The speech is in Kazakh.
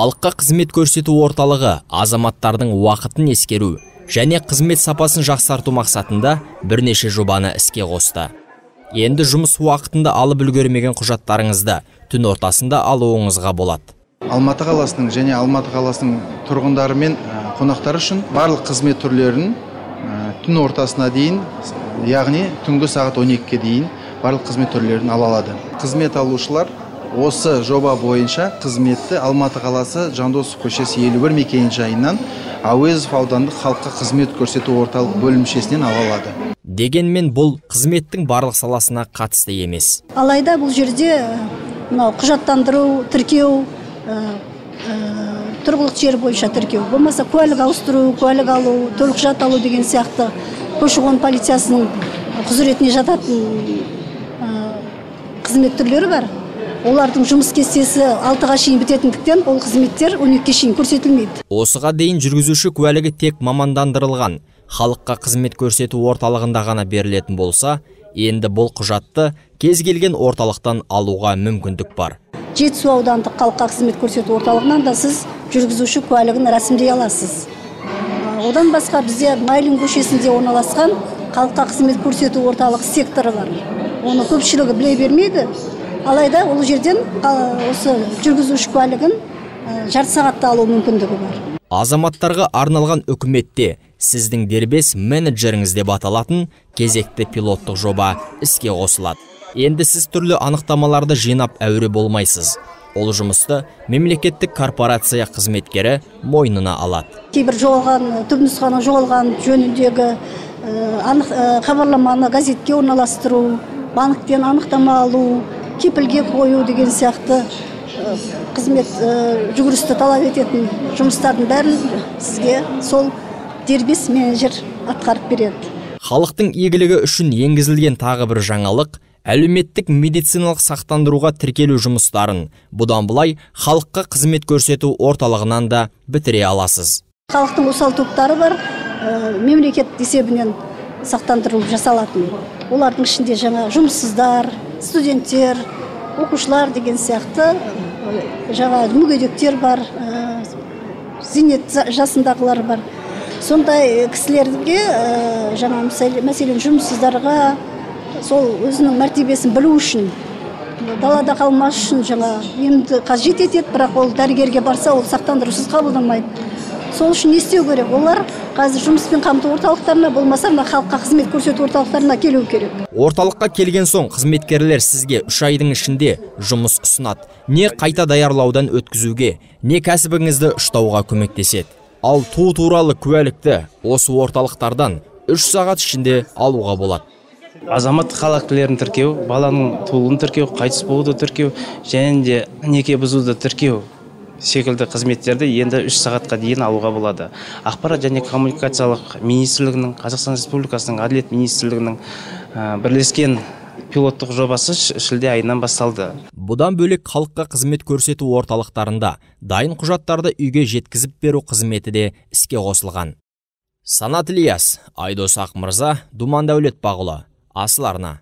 халыққа қызмет көрсету орталығы азаматтардың уақытын ескеру және қызмет сапасын жақсарту мақсатында бірнеше жобаны іске қосты. Енді жұмыс уақытында алып үлгермеген құжаттарыңызды түн ортасында алуыңызға болады. Алматы қаласының және алматы қаласының тұрғындары мен қонақтары үшін барлық қызмет түрлерін түн ортасына дейін яғни түнгі сағат 12-ге дейін барлық қызмет түрлерін ала алады. Қызмет алушылар осы жоба бойынша қызметті алматы қаласы жандосов көшесі елу бір мекен жайынан әуезов аудандық халыққа қызмет көрсету орталық бөлімшесінен ала алады. Дегенмен бұл қызметтің барлық саласына қатысты емес. Алайда бұл жерде мынау құжаттандыру тіркеу тұрғылықты жер бойынша тіркеу болмаса куәлік ауыстыру куәлік алу төлқұжат алу деген сияқты көші қон полициясының құзыретіне жататын қызмет түрлері бар. Олардың жұмыс кестесі алтыға шейін бітетіндіктен ол қызметтер он екіге шейін көрсетілмейді. Осыға дейін жүргізуші куәлігі тек мамандандырылған. Халыққа қызмет көрсету орталығында ғана берілетін болса енді бұл құжатты кез келген орталықтан алуға мүмкіндік бар. Жетісу аудандық халыққа қызмет көрсету орталығынан да сіз жүргізуші куәлігін рәсімдей аласыз. Одан басқа бізде майлин көшесінде орналасқан халыққа қызмет көрсету орталық секторы бар оны көпшілігі біле бермейді. Алайда ол жерден осы жүргізуші куәлігін жарты сағатта алу мүмкіндігі бар. Азаматтарға арналған үкіметте сіздің дербес менеджеріңіз деп аталатын кезекті пилоттық жоба іске қосылады. Енді сіз түрлі анықтамаларды жинап әуре болмайсыз. Ол жұмысты мемлекеттік корпорация қызметкері мойнына алады. Кейбір жоғалған түпнұсқаның жоғалған жөніндегі анық хабарламаны газетке орналастыру банктен анықтама алу кепілге қою деген сияқты қызмет жүгірісті талап ететін жұмыстардың бәрін сізге сол дербес менеджер атқарып береді. Халықтың игілігі үшін енгізілген тағы бір жаңалық әлеуметтік медициналық сақтандыруға тіркелу жұмыстарын. Бұдан былай халыққа қызмет көрсету орталығынан да бітіре аласыз. Халықтың осал топтары бар мемлекет есебінен сақтандыру жасалатын. Олардың ішінде жаңа жұмыссыздар студенттер оқушылар деген сияқты жаңа мүгедектер бар зейнет жасындағылар бар. Сондай кісілерге жаңа мәселен жұмыссыздарға сол өзінің мәртебесін білу үшін далада қалмас үшін жаңа емді қажет етеді бірақ ол дәрігерге барса ол сақтандырусыз қабылданбайды сол үшін не істеу керек? Олар қазір жұмыспен қамту орталықтарына болмаса мына халыққа қызмет көрсету орталықтарына келу керек. Орталыққа келген соң қызметкерлер сізге үш айдың ішінде жұмыс ұсынады. Не қайта даярлаудан өткізуге не кәсібіңізді ұштауға көмектеседі. Ал туу туралы куәлікті осы орталықтардан үш сағат ішінде алуға болады. Азаматтық хал актілерін тіркеу баланың тууын тіркеу қайтыс болуды тіркеу және де неке бұзуды тіркеу. Секілді қызметтерді енді үш сағатқа дейін алуға болады. Ақпарат және коммуникациялық министрлігінің қазақстан республикасының әділет министрлігінің бірлескен пилоттық жобасы шілде айынан басталды. Бұдан бөлек халыққа қызмет көрсету орталықтарында дайын құжаттарды үйге жеткізіп беру қызметі де іске қосылған. Санат ильяс айдос ақмырза думан дәулетбақұлы асыл арна.